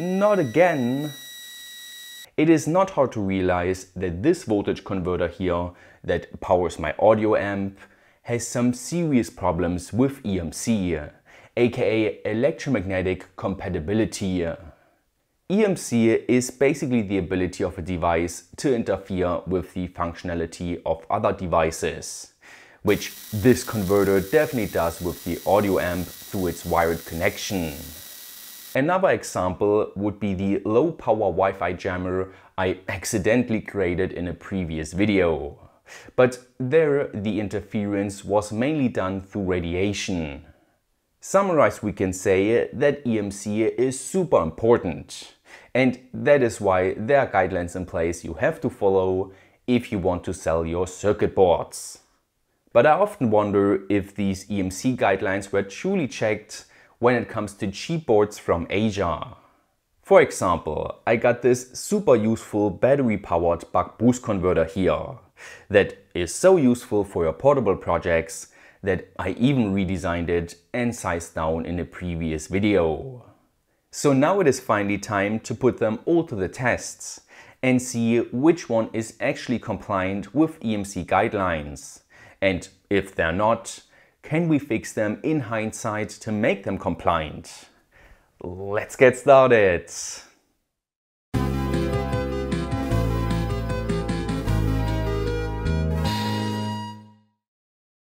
not again. It is not hard to realize that this voltage converter here that powers my audio amp has some serious problems with EMC, aka electromagnetic compatibility. EMC is basically the ability of a device to interfere with the functionality of other devices, which this converter definitely does with the audio amp through its wired connection. Another example would be the low power Wi-Fi jammer I accidentally created in a previous video. But there the interference was mainly done through radiation. Summarized we can say that EMC is super important. And that is why there are guidelines in place you have to follow if you want to sell your circuit boards. But I often wonder if these EMC guidelines were truly checked when it comes to cheap boards from Asia. For example, I got this super useful battery powered buck boost converter here that is so useful for your portable projects that I even redesigned it and sized down in a previous video. So now it is finally time to put them all to the tests and see which one is actually compliant with EMC guidelines. And if they're not, can we fix them in hindsight to make them compliant? Let's get started!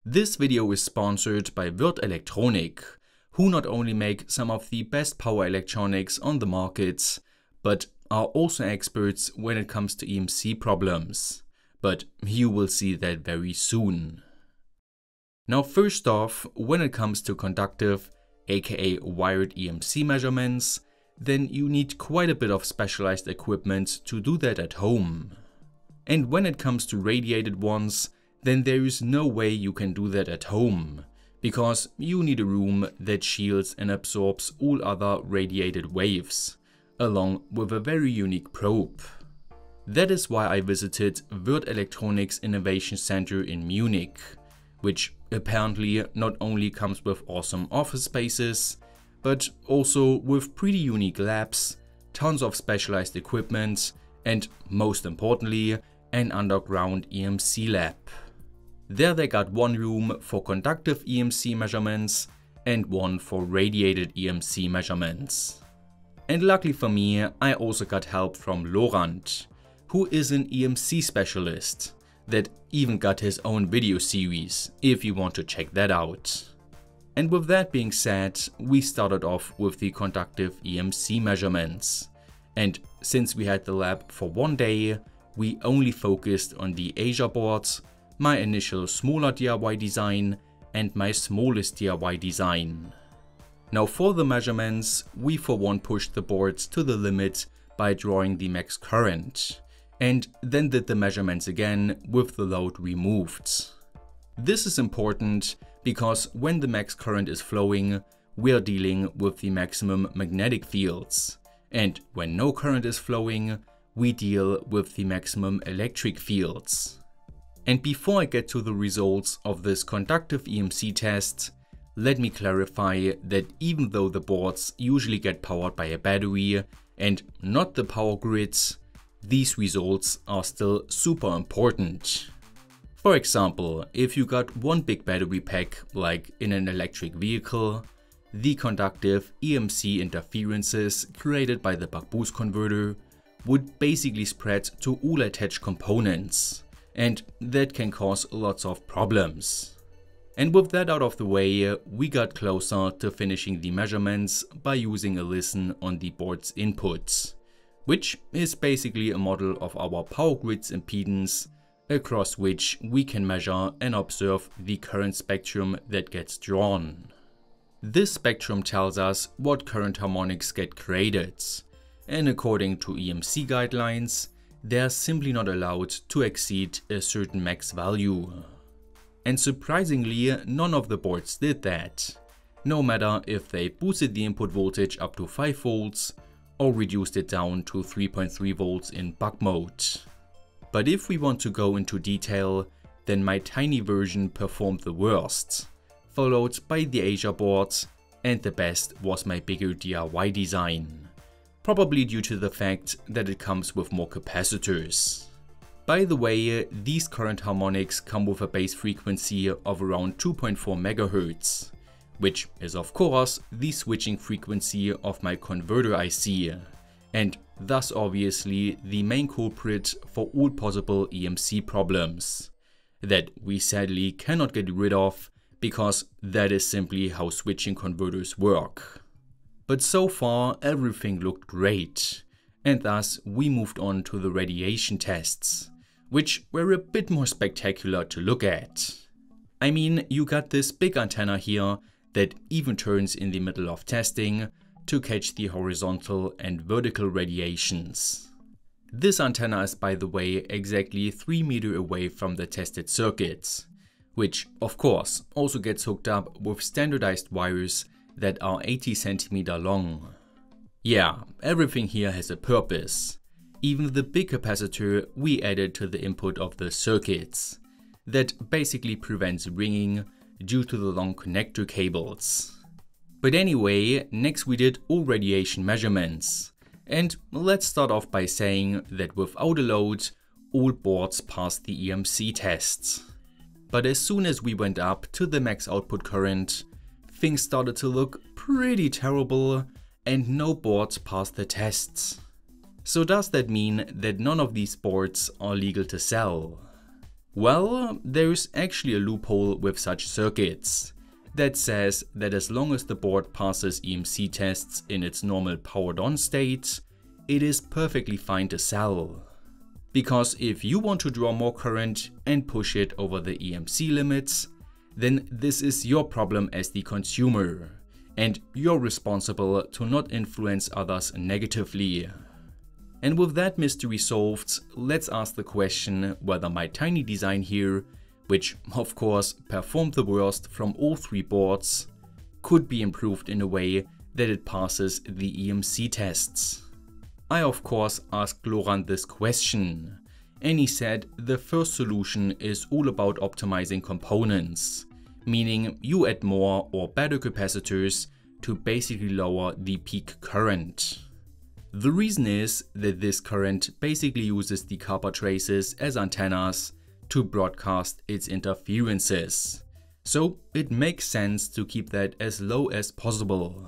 This video is sponsored by Würth Elektronik, who not only make some of the best power electronics on the market, but are also experts when it comes to EMC problems. But you will see that very soon. Now first off, when it comes to conductive, aka wired EMC measurements, then you need quite a bit of specialized equipment to do that at home. And when it comes to radiated ones, then there is no way you can do that at home, because you need a room that shields and absorbs all other radiated waves, along with a very unique probe. That is why I visited Würth Elektronik's Innovation Center in Munich, which apparently not only comes with awesome office spaces, but also with pretty unique labs, tons of specialized equipment, and most importantly, an underground EMC lab. There they got one room for conductive EMC measurements and one for radiated EMC measurements. And luckily for me, I also got help from Lorandt, who is an EMC specialist that even got his own video series, if you want to check that out. And with that being said, we started off with the conductive EMC measurements. And since we had the lab for one day, we only focused on the Asia boards my initial smaller DIY design and my smallest DIY design. Now for the measurements, we for one pushed the boards to the limit by drawing the max current, and then did the measurements again with the load removed. This is important because when the max current is flowing, we are dealing with the maximum magnetic fields, and when no current is flowing, we deal with the maximum electric fields. And before I get to the results of this conductive EMC test, let me clarify that even though the boards usually get powered by a battery and not the power grids, these results are still super important. For example, if you got one big battery pack like in an electric vehicle, the conductive EMC interferences created by the buck boost converter would basically spread to all attached components and that can cause lots of problems. And with that out of the way, we got closer to finishing the measurements by using a LISN on the board's inputs, which is basically a model of our power grid's impedance across which we can measure and observe the current spectrum that gets drawn. This spectrum tells us what current harmonics get created, and according to EMC guidelines, they are simply not allowed to exceed a certain max value. And surprisingly, none of the boards did that. No matter if they boosted the input voltage up to 5 volts or reduced it down to 3.3 volts in buck mode. But if we want to go into detail, then my tiny version performed the worst, followed by the Asia board, and the best was my bigger DIY design probably due to the fact that it comes with more capacitors. By the way, these current harmonics come with a base frequency of around 2.4 MHz, which is of course the switching frequency of my converter IC, and thus obviously the main culprit for all possible EMC problems, that we sadly cannot get rid of because that is simply how switching converters work. But so far everything looked great, and thus we moved on to the radiation tests which were a bit more spectacular to look at. I mean, you got this big antenna here that even turns in the middle of testing to catch the horizontal and vertical radiations. This antenna is by the way exactly 3 meter away from the tested circuits, which of course also gets hooked up with standardized wires that are 80 centimeter long. Yeah, everything here has a purpose, even the big capacitor we added to the input of the circuits. That basically prevents ringing due to the long connector cables. But anyway, next we did all radiation measurements. And let's start off by saying that without a load, all boards passed the EMC tests. But as soon as we went up to the max output current, things started to look pretty terrible and no boards passed the tests. So does that mean that none of these boards are legal to sell? Well, there's actually a loophole with such circuits that says that as long as the board passes EMC tests in its normal powered on state, it is perfectly fine to sell. Because if you want to draw more current and push it over the EMC limits, then this is your problem as the consumer, and you're responsible to not influence others negatively. And with that mystery solved, let's ask the question whether my tiny design here, which of course performed the worst from all three boards, could be improved in a way that it passes the EMC tests. I of course asked Lorandt this question, and he said the first solution is all about optimizing components, meaning you add more or better capacitors to basically lower the peak current. The reason is that this current basically uses the copper traces as antennas to broadcast its interferences. So it makes sense to keep that as low as possible.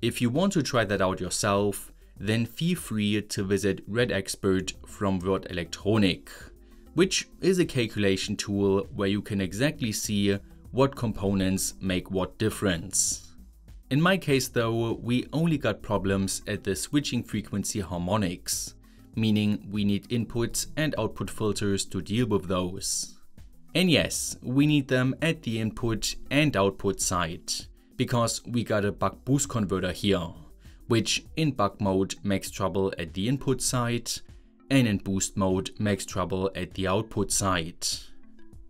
If you want to try that out yourself, then feel free to visit REDEXPERT from Würth Elektronik, which is a calculation tool where you can exactly see what components make what difference. In my case though, we only got problems at the switching frequency harmonics, meaning we need input and output filters to deal with those. And yes, we need them at the input and output side, because we got a buck boost converter here, which in buck mode makes trouble at the input side, and in boost mode makes trouble at the output side.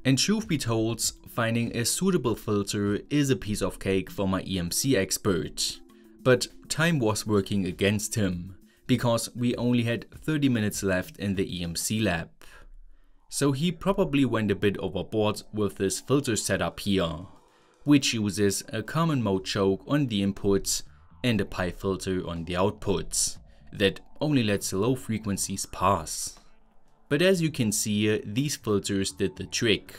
And truth be told, finding a suitable filter is a piece of cake for my EMC expert. But time was working against him, because we only had 30 minutes left in the EMC lab. So he probably went a bit overboard with this filter setup here, which uses a common mode choke on the inputs and a pi filter on the outputs, that only lets low frequencies pass. But as you can see, these filters did the trick,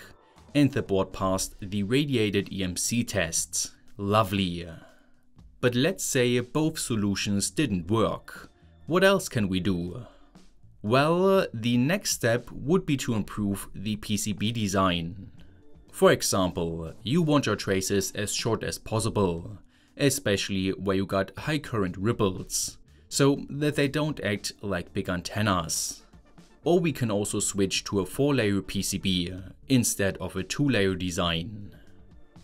and the board passed the radiated EMC tests. Lovely. But let's say both solutions didn't work. What else can we do? Well, the next step would be to improve the PCB design. For example, you want your traces as short as possible, especially where you got high current ripples, so that they don't act like big antennas. Or we can also switch to a 4 layer PCB uh, instead of a 2 layer design.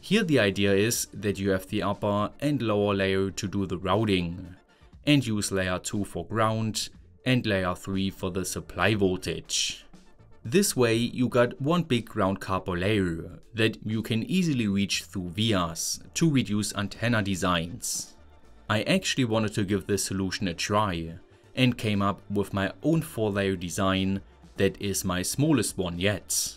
Here the idea is that you have the upper and lower layer to do the routing and use layer 2 for ground and layer 3 for the supply voltage. This way you got one big ground copper layer uh, that you can easily reach through vias to reduce antenna designs. I actually wanted to give this solution a try uh, and came up with my own 4 layer design that is my smallest one yet.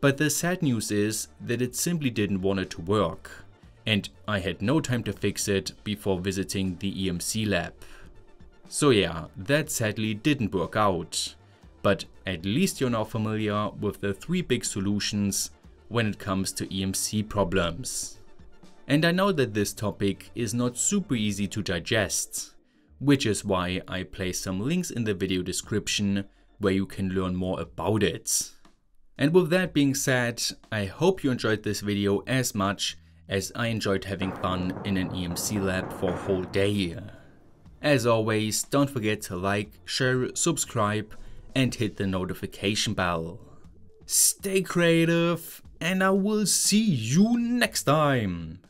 But the sad news is that it simply didn't want it to work, and I had no time to fix it before visiting the EMC lab. So yeah, that sadly didn't work out. But at least you're now familiar with the three big solutions when it comes to EMC problems. And I know that this topic is not super easy to digest, which is why I place some links in the video description where you can learn more about it. And with that being said, I hope you enjoyed this video as much as I enjoyed having fun in an EMC lab for a whole day. As always, don't forget to like, share, subscribe and hit the notification bell. Stay creative and I will see you next time.